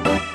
す